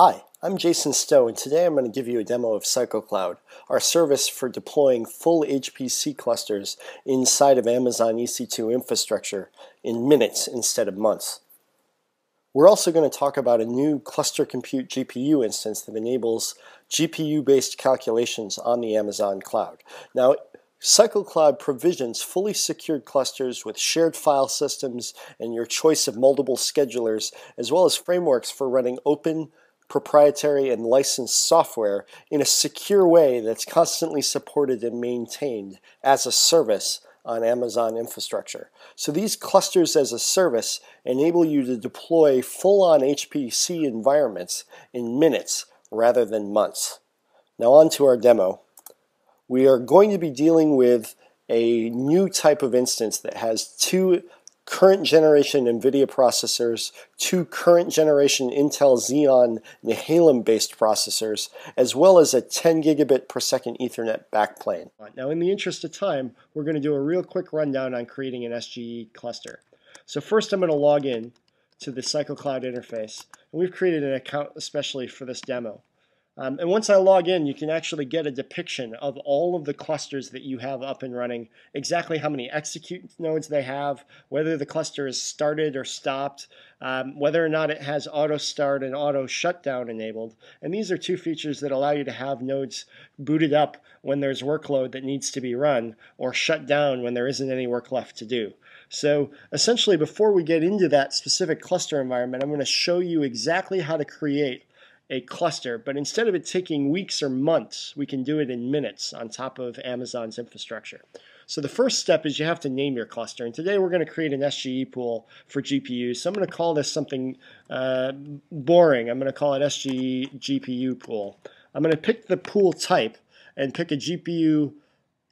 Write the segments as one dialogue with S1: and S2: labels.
S1: Hi, I'm Jason Stowe, and today I'm going to give you a demo of CycleCloud, our service for deploying full HPC clusters inside of Amazon EC2 infrastructure in minutes instead of months. We're also going to talk about a new cluster compute GPU instance that enables GPU-based calculations on the Amazon cloud. Now, CycleCloud provisions fully secured clusters with shared file systems and your choice of multiple schedulers, as well as frameworks for running open, proprietary and licensed software in a secure way that's constantly supported and maintained as a service on Amazon infrastructure. So these clusters as a service enable you to deploy full-on HPC environments in minutes rather than months. Now on to our demo. We are going to be dealing with a new type of instance that has two current generation NVIDIA processors, to current generation Intel Xeon Nehalem based processors, as well as a 10 gigabit per second Ethernet backplane. Now in the interest of time, we're going to do a real quick rundown on creating an SGE cluster. So first I'm going to log in to the CycleCloud interface. And we've created an account especially for this demo. Um, and once I log in, you can actually get a depiction of all of the clusters that you have up and running, exactly how many execute nodes they have, whether the cluster is started or stopped, um, whether or not it has auto start and auto shutdown enabled. And these are two features that allow you to have nodes booted up when there's workload that needs to be run or shut down when there isn't any work left to do. So essentially, before we get into that specific cluster environment, I'm going to show you exactly how to create a cluster, but instead of it taking weeks or months, we can do it in minutes on top of Amazon's infrastructure. So the first step is you have to name your cluster. And today we're going to create an SGE pool for GPUs. So I'm going to call this something uh, boring. I'm going to call it SGE GPU pool. I'm going to pick the pool type and pick a GPU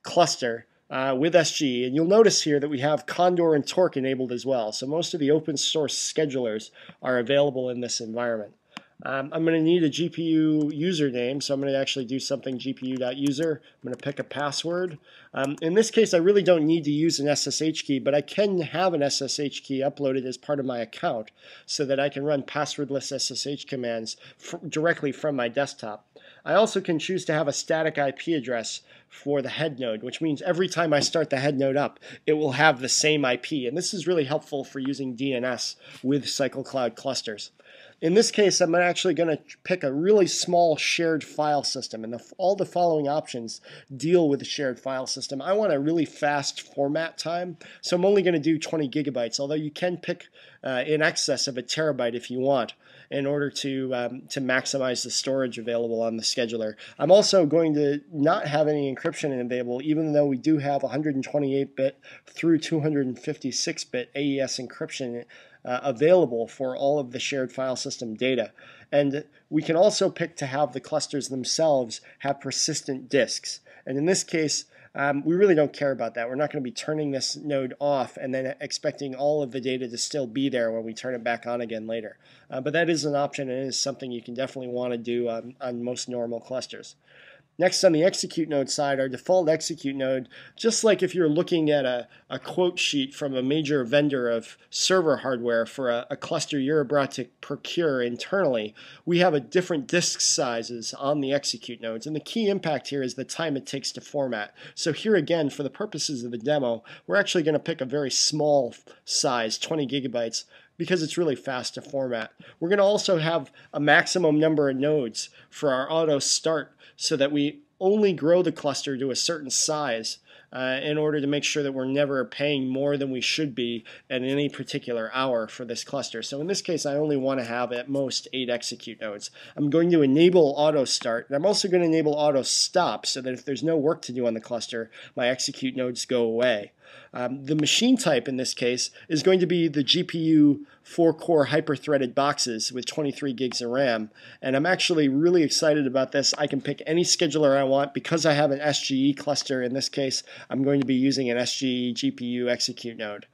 S1: cluster uh, with SGE. And you'll notice here that we have Condor and Torque enabled as well. So most of the open source schedulers are available in this environment. Um, I'm going to need a GPU username, so I'm going to actually do something gpu.user. I'm going to pick a password. Um, in this case, I really don't need to use an SSH key, but I can have an SSH key uploaded as part of my account so that I can run passwordless SSH commands directly from my desktop. I also can choose to have a static IP address for the head node, which means every time I start the head node up, it will have the same IP. And this is really helpful for using DNS with CycleCloud clusters. In this case, I'm actually going to pick a really small shared file system, and the, all the following options deal with the shared file system. I want a really fast format time, so I'm only going to do 20 gigabytes, although you can pick uh, in excess of a terabyte if you want in order to, um, to maximize the storage available on the scheduler. I'm also going to not have any encryption available, even though we do have 128-bit through 256-bit AES encryption uh, available for all of the shared file system data. And we can also pick to have the clusters themselves have persistent disks. And in this case, um, we really don't care about that. We're not going to be turning this node off and then expecting all of the data to still be there when we turn it back on again later. Uh, but that is an option and is something you can definitely want to do on, on most normal clusters. Next on the execute node side, our default execute node, just like if you're looking at a, a quote sheet from a major vendor of server hardware for a, a cluster you're about to procure internally, we have a different disk sizes on the execute nodes. And the key impact here is the time it takes to format. So here again, for the purposes of the demo, we're actually going to pick a very small size, 20 gigabytes, because it's really fast to format. We're going to also have a maximum number of nodes for our auto start so that we only grow the cluster to a certain size uh, in order to make sure that we're never paying more than we should be at any particular hour for this cluster. So in this case, I only want to have at most eight execute nodes. I'm going to enable auto start, and I'm also going to enable auto stop so that if there's no work to do on the cluster, my execute nodes go away. Um, the machine type in this case is going to be the GPU 4-core hyper-threaded boxes with 23 gigs of RAM. And I'm actually really excited about this. I can pick any scheduler I want. Because I have an SGE cluster in this case, I'm going to be using an SGE GPU execute node.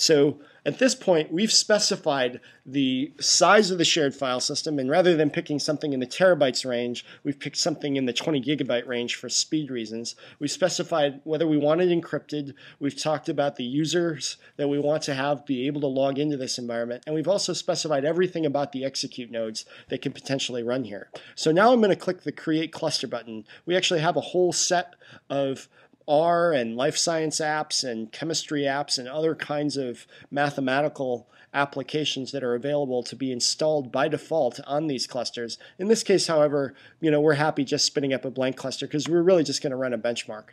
S1: So at this point, we've specified the size of the shared file system, and rather than picking something in the terabytes range, we've picked something in the 20 gigabyte range for speed reasons. We've specified whether we want it encrypted. We've talked about the users that we want to have be able to log into this environment, and we've also specified everything about the execute nodes that can potentially run here. So now I'm going to click the Create Cluster button. We actually have a whole set of R and life science apps and chemistry apps and other kinds of mathematical applications that are available to be installed by default on these clusters. In this case, however, you know, we're happy just spinning up a blank cluster because we're really just going to run a benchmark.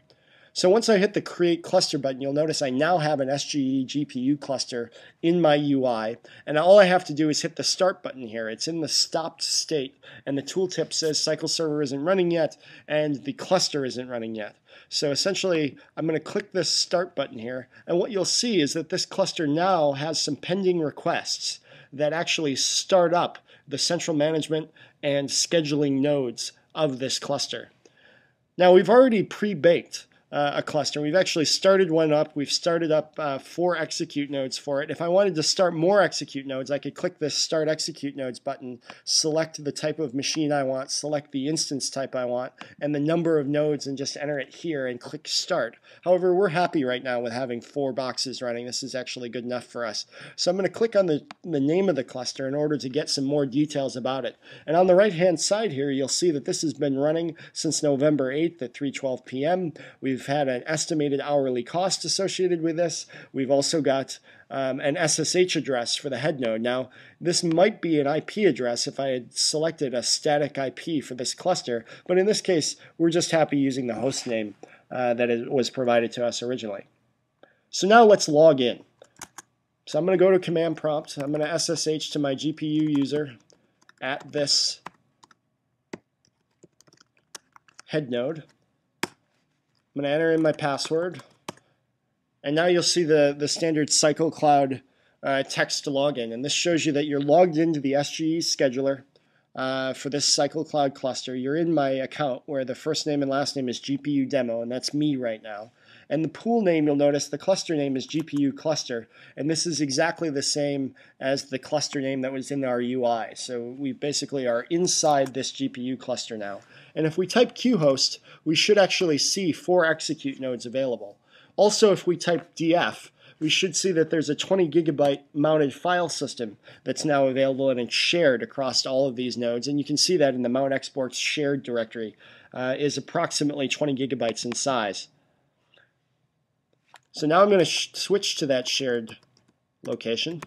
S1: So once I hit the create cluster button, you'll notice I now have an SGE GPU cluster in my UI. And all I have to do is hit the start button here. It's in the stopped state. And the tooltip says cycle server isn't running yet and the cluster isn't running yet. So essentially, I'm going to click this start button here. And what you'll see is that this cluster now has some pending requests that actually start up the central management and scheduling nodes of this cluster. Now we've already pre-baked uh, a cluster. We've actually started one up. We've started up uh, four execute nodes for it. If I wanted to start more execute nodes, I could click this Start Execute Nodes button, select the type of machine I want, select the instance type I want, and the number of nodes, and just enter it here and click Start. However, we're happy right now with having four boxes running. This is actually good enough for us. So I'm going to click on the, the name of the cluster in order to get some more details about it. And on the right-hand side here, you'll see that this has been running since November 8th at 3.12 p.m. We've We've had an estimated hourly cost associated with this. We've also got um, an SSH address for the head node. Now, this might be an IP address if I had selected a static IP for this cluster, but in this case, we're just happy using the host name uh, that was provided to us originally. So now let's log in. So I'm going to go to command prompt. I'm going to SSH to my GPU user at this head node. I'm going to enter in my password. And now you'll see the, the standard CycleCloud uh, text login. And this shows you that you're logged into the SGE scheduler uh, for this CycleCloud cluster. You're in my account where the first name and last name is GPU demo, and that's me right now. And the pool name, you'll notice the cluster name is GPU cluster. And this is exactly the same as the cluster name that was in our UI. So we basically are inside this GPU cluster now. And if we type qhost, we should actually see four execute nodes available. Also, if we type df, we should see that there's a 20 gigabyte mounted file system that's now available and it's shared across all of these nodes. And you can see that in the mount exports shared directory uh, is approximately 20 gigabytes in size. So now I'm going to switch to that shared location.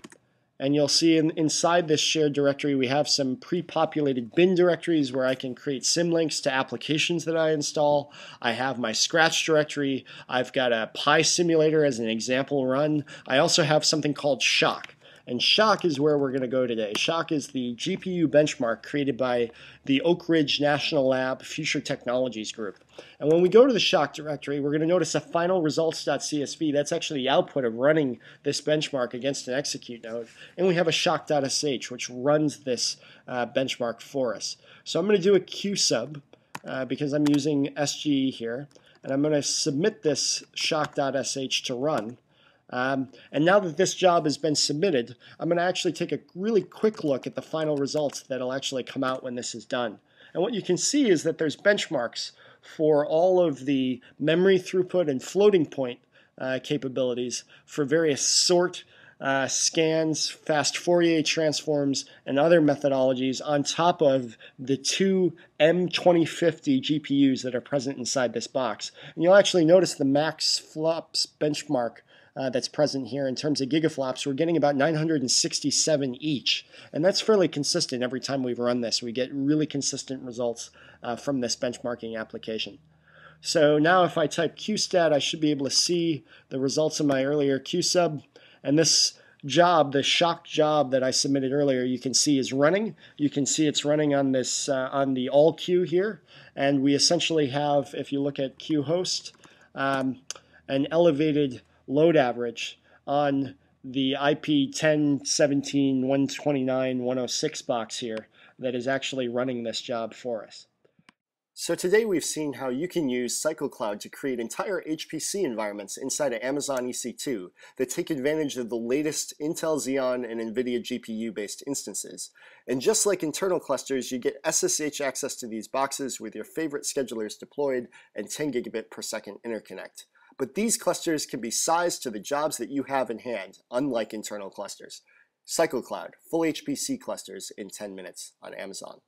S1: And you'll see in, inside this shared directory, we have some pre-populated bin directories where I can create symlinks to applications that I install. I have my Scratch directory. I've got a Pi simulator as an example run. I also have something called SHOC. And SHOC is where we're going to go today. SHOC is the GPU benchmark created by the Oak Ridge National Lab Future Technologies Group. And when we go to the SHOC directory, we're going to notice a final results.csv. That's actually the output of running this benchmark against an execute node. And we have a shoc.sh, which runs this uh, benchmark for us. So I'm going to do a qsub uh, because I'm using SGE here. And I'm going to submit this shoc.sh to run. Um, and now that this job has been submitted, I'm going to actually take a really quick look at the final results that'll actually come out when this is done. And what you can see is that there's benchmarks for all of the memory throughput and floating point uh, capabilities for various sort, uh, scans, fast Fourier transforms, and other methodologies on top of the two M2050 GPUs that are present inside this box. And you'll actually notice the max flops benchmark uh, that's present here in terms of gigaflops, we're getting about 967 each. And that's fairly consistent every time we've run this. We get really consistent results uh, from this benchmarking application. So now if I type qstat, I should be able to see the results of my earlier qsub. And this job, the SHOC job that I submitted earlier, you can see is running. You can see it's running on this uh, on the all queue here, and we essentially have, if you look at qhost, um, an elevated load average on the IP 10, 17, 129, 106 box here that is actually running this job for us. So today we've seen how you can use CycleCloud to create entire HPC environments inside of Amazon EC2 that take advantage of the latest Intel Xeon and NVIDIA GPU-based instances. And just like internal clusters, you get SSH access to these boxes with your favorite schedulers deployed and 10 gigabit per second interconnect. But these clusters can be sized to the jobs that you have in hand, unlike internal clusters. CycleCloud, full HPC clusters in 10 minutes on Amazon.